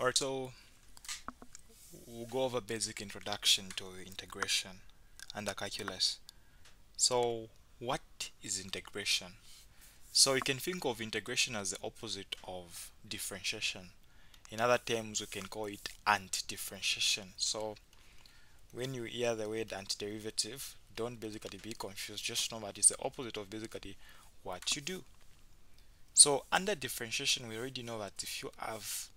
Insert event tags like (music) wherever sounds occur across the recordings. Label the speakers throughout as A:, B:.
A: Alright, so we'll go over basic introduction to integration under calculus. So what is integration? So you can think of integration as the opposite of differentiation. In other terms, we can call it anti-differentiation. So when you hear the word antiderivative, don't basically be confused. Just know that it's the opposite of basically what you do. So under differentiation, we already know that if you have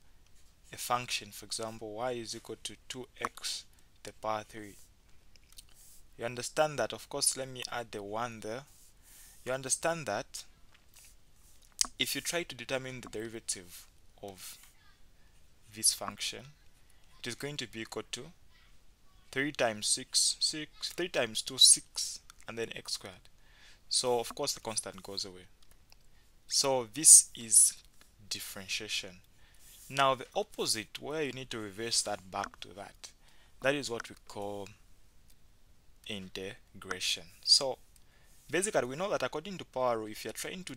A: a function, for example, y is equal to 2x to the power 3. You understand that, of course, let me add the 1 there. You understand that if you try to determine the derivative of this function, it is going to be equal to 3 times 6, 6, 3 times 2, 6, and then x squared. So, of course, the constant goes away. So, this is differentiation. Now the opposite where you need to reverse that back to that that is what we call integration. So basically we know that according to power rule if you're trying to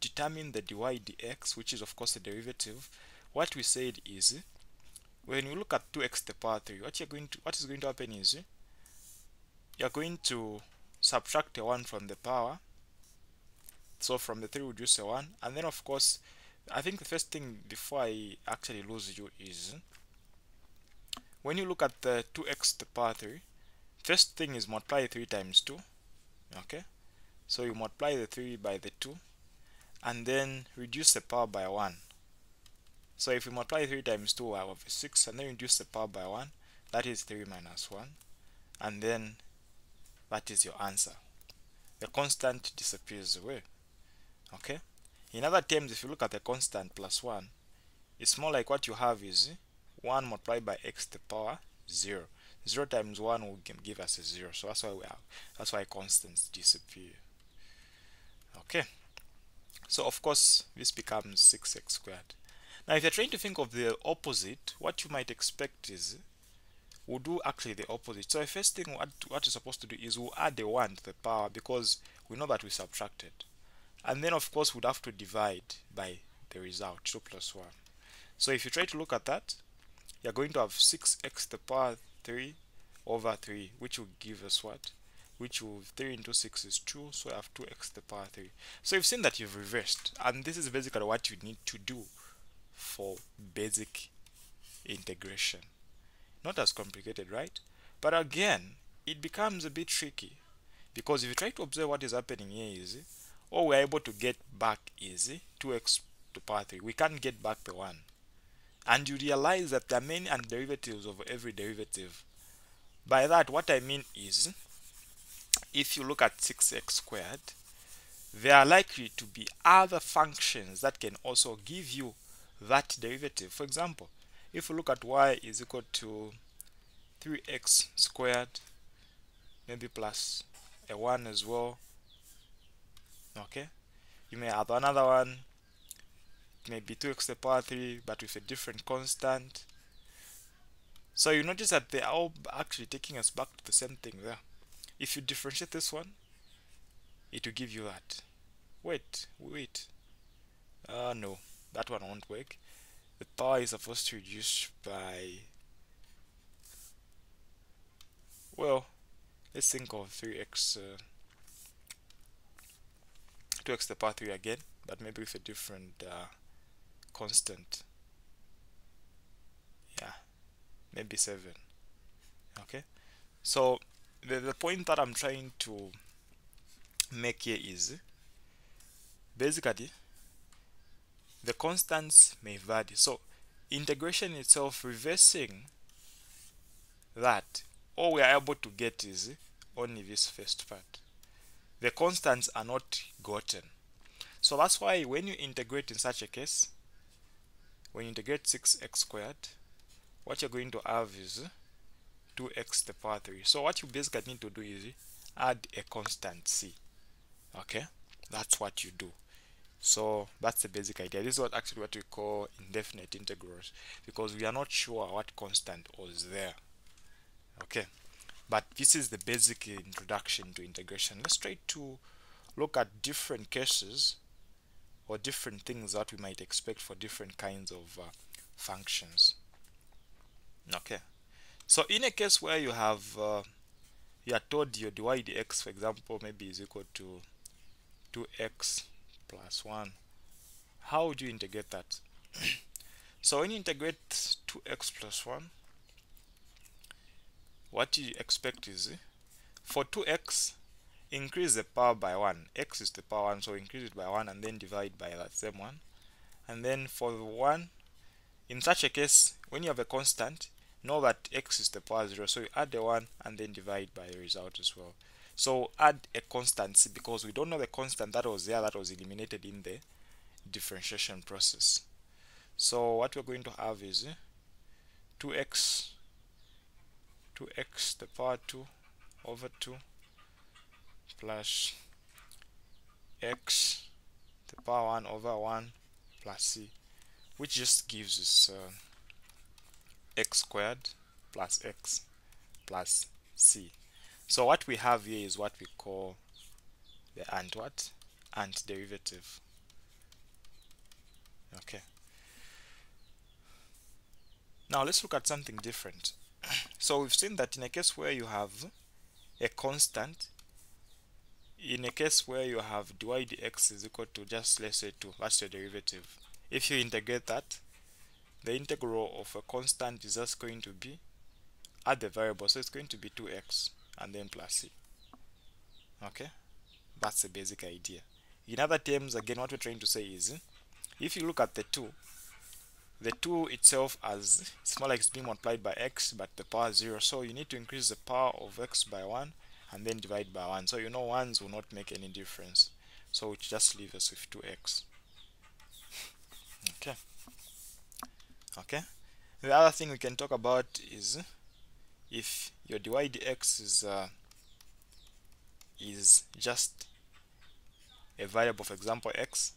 A: determine the dy dx which is of course the derivative what we said is when you look at 2x to the power 3 what you're going to what is going to happen is you're going to subtract a 1 from the power so from the 3 reduce a 1 and then of course I think the first thing before I actually lose you is when you look at the 2x to the power 3 first thing is multiply 3 times 2 okay? So you multiply the 3 by the 2 and then reduce the power by 1 so if you multiply 3 times 2 I have 6 and then reduce the power by 1 that is 3 minus 1 and then that is your answer. The constant disappears away okay in other terms, if you look at the constant plus 1, it's more like what you have is 1 multiplied by x to the power 0. 0 times 1 will give us a 0. So that's why we have, that's why constants disappear. Okay. So of course, this becomes 6x squared. Now if you're trying to think of the opposite, what you might expect is we'll do actually the opposite. So the first thing what, what you're supposed to do is we'll add the 1 to the power because we know that we subtracted and then of course we'd have to divide by the result 2 plus 1 so if you try to look at that you're going to have 6x to the power 3 over 3 which will give us what? Which will 3 into 6 is 2 so I have 2x to the power 3 so you've seen that you've reversed and this is basically what you need to do for basic integration. Not as complicated right? But again it becomes a bit tricky because if you try to observe what is happening here is all we're able to get back is 2x to power 3 we can't get back the 1 and you realize that there are many antiderivatives of every derivative. By that what I mean is if you look at 6x squared there are likely to be other functions that can also give you that derivative. For example if you look at y is equal to 3x squared maybe plus a 1 as well okay. You may have another one. Maybe 2x to the power 3 but with a different constant. So you notice that they are all actually taking us back to the same thing there. If you differentiate this one it will give you that. Wait wait. Uh no. That one won't work. The power is supposed to reduce by well let's think of 3x uh, 2x to the power 3 again but maybe with a different uh, constant. Yeah maybe 7 okay? So the, the point that I'm trying to make here is basically the constants may vary. So integration itself reversing that all we are able to get is only this first part the constants are not gotten. So that's why when you integrate in such a case, when you integrate 6x squared, what you're going to have is 2x to the power 3. So what you basically need to do is add a constant c. Okay, that's what you do. So that's the basic idea. This is what actually what we call indefinite integrals because we are not sure what constant was there. Okay but this is the basic introduction to integration. Let's try to look at different cases or different things that we might expect for different kinds of uh, functions. Okay. So in a case where you have uh, you are told your dy dx for example maybe is equal to 2x plus 1 how would you integrate that? (clears throat) So when you integrate 2x plus 1 what you expect is for 2x increase the power by 1 x is the power 1 so increase it by 1 and then divide by that same one. And then for 1 in such a case when you have a constant know that x is the power 0 so you add the 1 and then divide by the result as well. So add a constant because we don't know the constant that was there that was eliminated in the differentiation process. So what we're going to have is 2x 2x the power 2 over 2 plus x the power 1 over 1 plus c which just gives us uh, x squared plus x plus c. So what we have here is what we call the and what? Antiderivative okay. Now let's look at something different so we've seen that in a case where you have a constant in a case where you have dy dx is equal to just let's say 2 that's your derivative. If you integrate that the integral of a constant is just going to be add the variable so it's going to be 2x and then plus c. Okay? That's the basic idea. In other terms again what we're trying to say is if you look at the 2 the 2 itself as it's more like it's being multiplied by x but the power is 0 so you need to increase the power of x by 1 and then divide by 1 so you know ones will not make any difference. So it just leaves us with 2x okay. Okay. The other thing we can talk about is if your dy dx is uh, is just a variable. For example x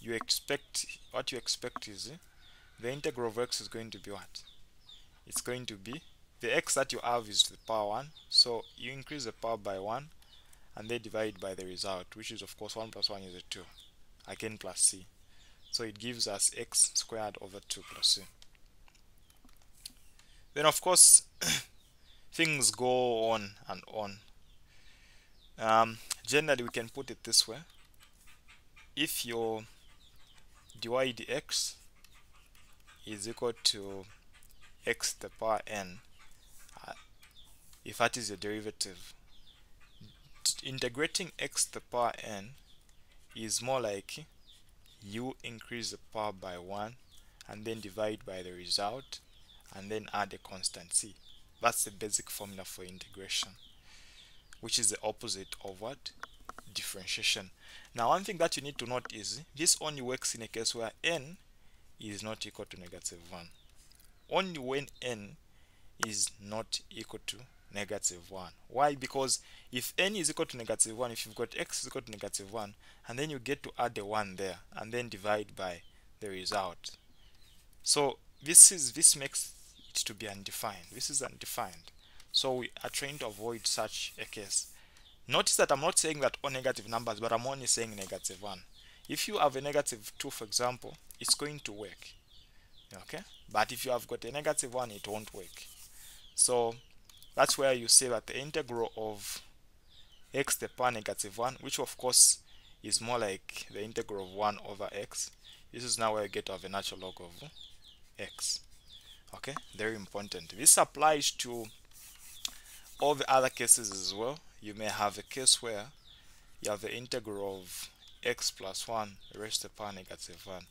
A: you expect what you expect is the integral of x is going to be what? It's going to be the x that you have is to the power 1 so you increase the power by 1 and then divide by the result which is of course 1 plus 1 is a 2 again plus c. So it gives us x squared over 2 plus c. Then of course (coughs) things go on and on. Um, generally we can put it this way. If your dy dx is equal to x to the power n. Uh, if that is the derivative integrating x to the power n is more like you increase the power by 1 and then divide by the result and then add a constant c. That's the basic formula for integration which is the opposite of what? Differentiation. Now one thing that you need to note is this only works in a case where n is not equal to negative 1 only when n is not equal to negative 1 why? Because if n is equal to negative 1 if you've got x is equal to negative 1 and then you get to add the 1 there and then divide by the result. So this is this makes it to be undefined. This is undefined. So we are trying to avoid such a case. Notice that i'm not saying that all negative numbers but i'm only saying negative 1 if you have a negative 2 for example it's going to work. Okay? But if you have got a negative 1 it won't work. So that's where you say that the integral of x to the power negative 1 which of course is more like the integral of 1 over x this is now where you get to have a natural log of x. Okay? Very important. This applies to all the other cases as well. You may have a case where you have the integral of x plus 1 raised to the power negative 1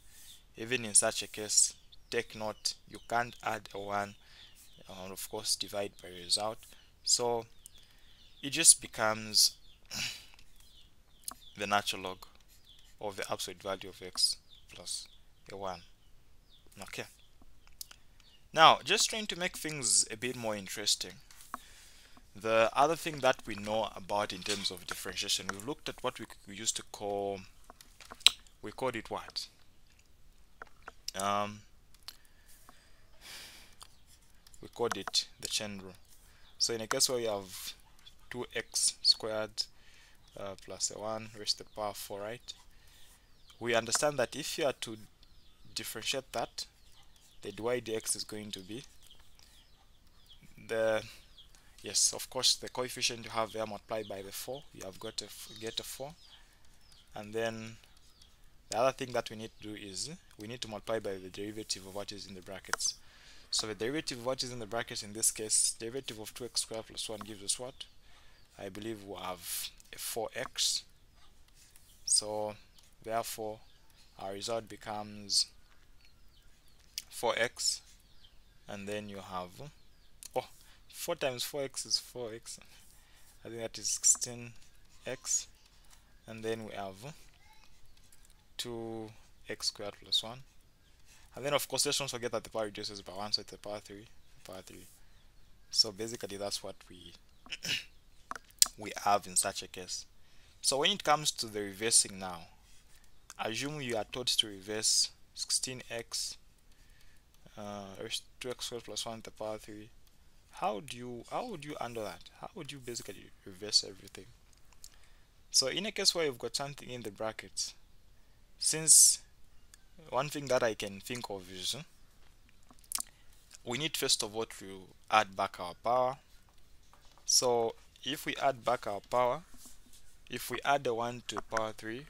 A: even in such a case take note you can't add a 1 and of course divide by result. So it just becomes (clears throat) the natural log of the absolute value of x plus a 1 okay. Now just trying to make things a bit more interesting. The other thing that we know about in terms of differentiation we've looked at what we used to call we called it what um, we called it the chain rule so in a case where you have 2x squared uh, plus a 1 raised to the power 4 right? We understand that if you are to differentiate that the dy dx is going to be the yes of course the coefficient you have there multiplied by the 4 you have got a get a 4 and then the other thing that we need to do is we need to multiply by the derivative of what is in the brackets. So the derivative of what is in the brackets in this case derivative of 2x squared plus 1 gives us what? I believe we have a 4x so therefore our result becomes 4x and then you have oh 4 times 4x is 4x I think that is 16x and then we have 2x squared plus 1 and then of course let's not forget that the power reduces by 1 so it's the power 3 power 3 so basically that's what we (coughs) we have in such a case. So when it comes to the reversing now assume you are taught to reverse 16x uh, 2x squared plus 1 to the power 3 how do you how would you handle that? How would you basically reverse everything? So in a case where you've got something in the brackets since one thing that I can think of is we need first of all to add back our power. So if we add back our power if we add the 1 to power 3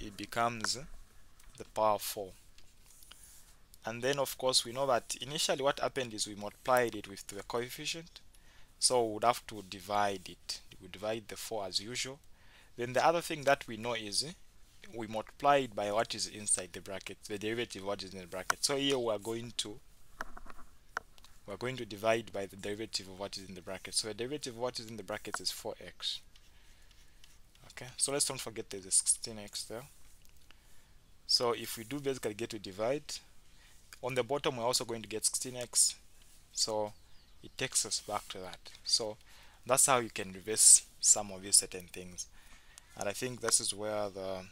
A: it becomes the power 4 and then of course we know that initially what happened is we multiplied it with the coefficient. So we would have to divide it. We divide the 4 as usual. Then the other thing that we know is we multiply it by what is inside the bracket the derivative what is in the bracket. So here we are going to we're going to divide by the derivative of what is in the bracket. So the derivative of what is in the bracket is 4x okay? So let's don't forget there's a 16x there. So if we do basically get to divide on the bottom we're also going to get 16x so it takes us back to that. So that's how you can reverse some of these certain things. And I think this is where the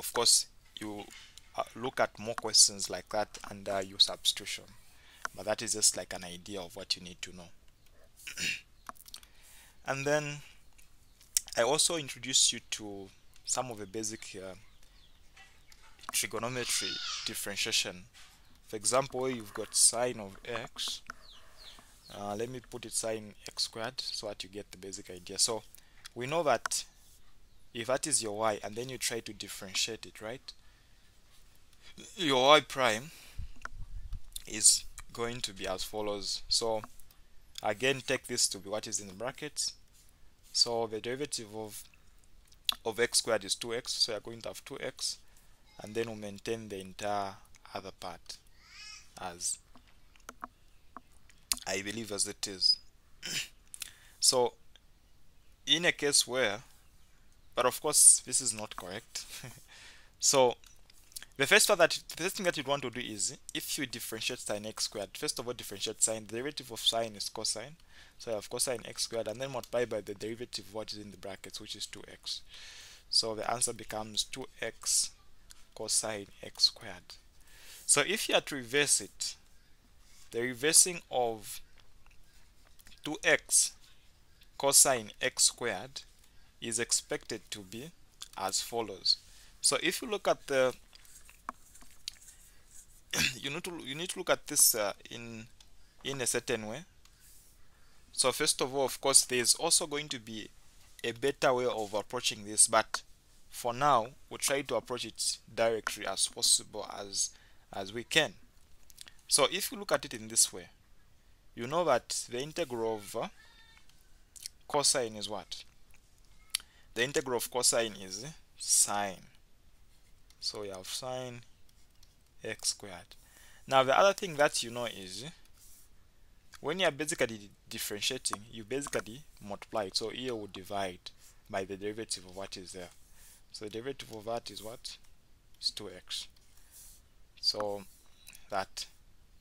A: of course you uh, look at more questions like that under your substitution. But that is just like an idea of what you need to know. (clears throat) And then I also introduce you to some of the basic uh, trigonometry differentiation. For example you've got sine of x. Uh, let me put it sine x squared so that you get the basic idea. So we know that if that is your y and then you try to differentiate it right? Your y prime is going to be as follows. So again take this to be what is in the brackets. So the derivative of of x squared is 2x so you're going to have 2x and then we'll maintain the entire other part as I believe as it is. (clears throat) So in a case where but of course this is not correct. (laughs) So the first that the first thing that you want to do is if you differentiate sine x squared first of all differentiate sine the derivative of sine is cosine. So you have cosine x squared and then multiply by the derivative of what is in the brackets which is 2x so the answer becomes 2x cosine x squared. So if you are to reverse it the reversing of 2x cosine x squared is expected to be as follows. So if you look at the (coughs) you need to you need to look at this uh, in in a certain way. So first of all of course there's also going to be a better way of approaching this but for now we'll try to approach it directly as possible as as we can. So if you look at it in this way you know that the integral of uh, cosine is what the integral of cosine is sine. So you have sine x squared. Now the other thing that you know is when you are basically differentiating you basically multiply it. So here will divide by the derivative of what is there. So the derivative of that is what? Is 2x so that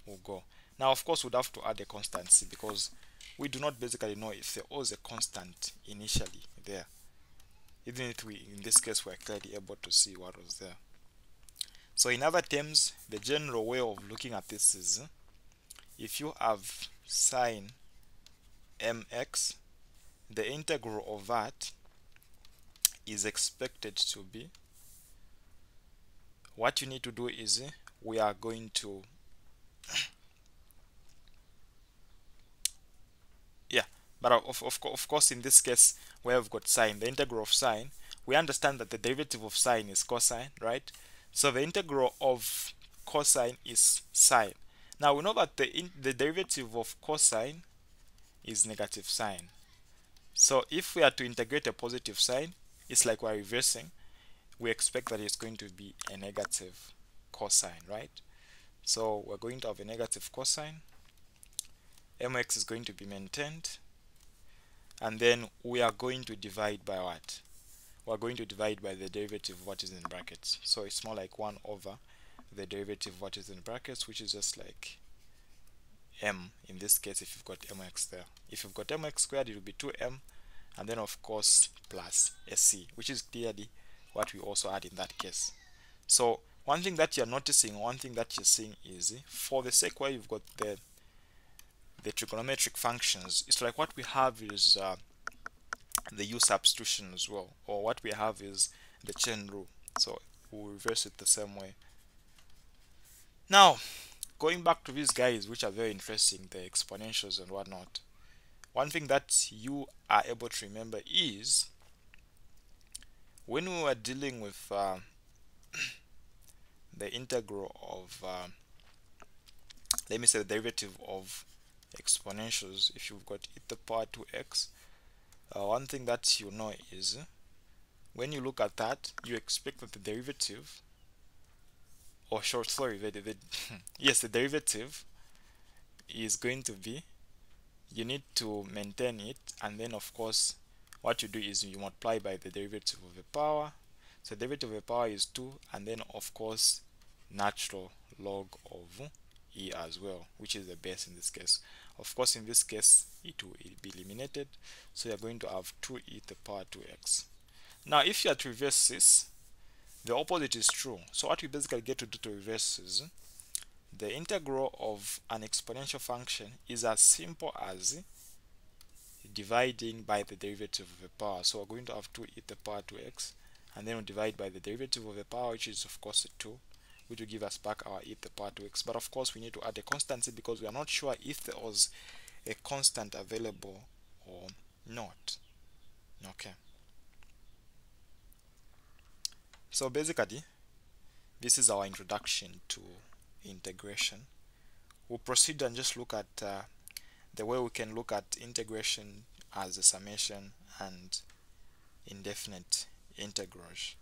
A: will go. Now of course we'd have to add a constant c because we do not basically know if there was a constant initially there even if we in this case we're clearly able to see what was there so in other terms the general way of looking at this is if you have sine mx the integral of that is expected to be what you need to do is we are going to (coughs) yeah. but of, of, of course in this case where we've got sine the integral of sine we understand that the derivative of sine is cosine right? So the integral of cosine is sine. Now we know that the in, the derivative of cosine is negative sine. So if we are to integrate a positive sine, it's like we're reversing we expect that it's going to be a negative cosine right? So we're going to have a negative cosine. Mx is going to be maintained and then we are going to divide by what? We're going to divide by the derivative of what is in brackets. So it's more like 1 over the derivative of what is in brackets which is just like m. In this case if you've got mx there. If you've got mx squared it will be 2m and then of course plus sc which is clearly what we also had in that case. So one thing that you're noticing one thing that you're seeing is for the sake where you've got the the trigonometric functions it's like what we have is uh, the u substitution as well or what we have is the chain rule. So we'll reverse it the same way. Now going back to these guys which are very interesting the exponentials and whatnot one thing that you are able to remember is when we were dealing with uh, (coughs) the integral of uh, let me say the derivative of exponentials if you've got e to the power 2x uh, one thing that you know is when you look at that you expect that the derivative or short sorry the, the, (laughs) yes the derivative is going to be you need to maintain it and then of course what you do is you multiply by the derivative of the power. So the derivative of the power is 2 and then of course natural log of e as well which is the base in this case of course in this case it will be eliminated. So you're going to have 2e to the power 2x now if you are to reverse this the opposite is true. So what we basically get to do to reverse is the integral of an exponential function is as simple as dividing by the derivative of the power. So we're going to have 2e to the power 2x and then we divide by the derivative of the power which is of course 2 which will give us back our e the power 2x but of course we need to add a constant c because we are not sure if there was a constant available or not. Okay. So basically this is our introduction to integration. We'll proceed and just look at uh, the way we can look at integration as a summation and indefinite integrals